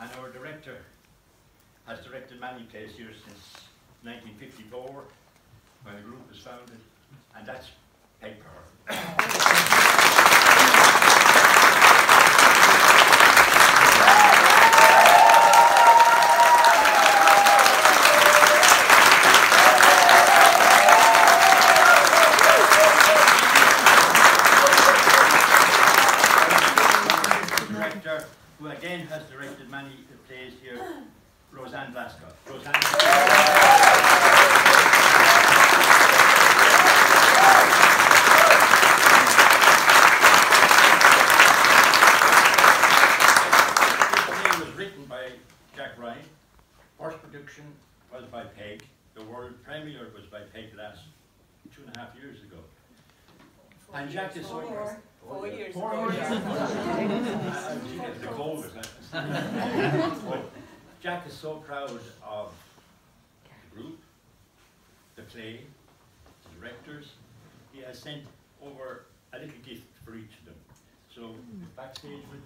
And our director has directed many plays here since 1954, when the group was founded, and that's Peg director, who again has directed many plays here, Roseanne Glasgow. Roseanne. Was written by Jack Ryan. First production was by Peg. The world premiere was by Peg last two and a half years ago. And Jack is so Four. Four years Four ago. years. Uh, the gold or something. Jack is so proud of the group, the play, the directors. He has sent over a little gift for each of them. So backstage with.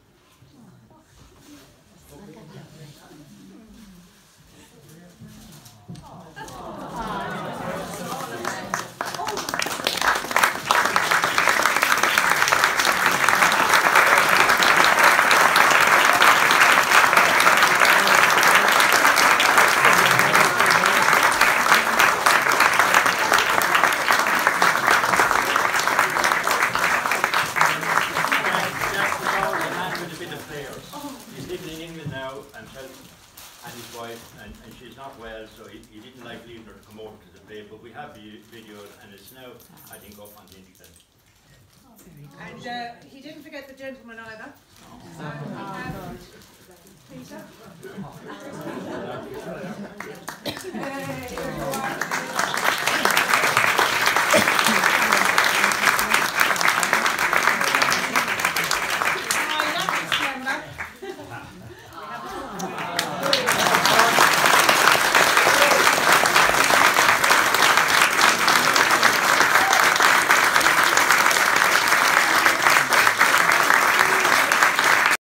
and help and his wife, and, and she's not well, so he, he didn't like leaving her to come over to the play, but we have the video, and it's now, I think, up on the internet. And uh, he didn't forget the gentleman either. So um, Peter.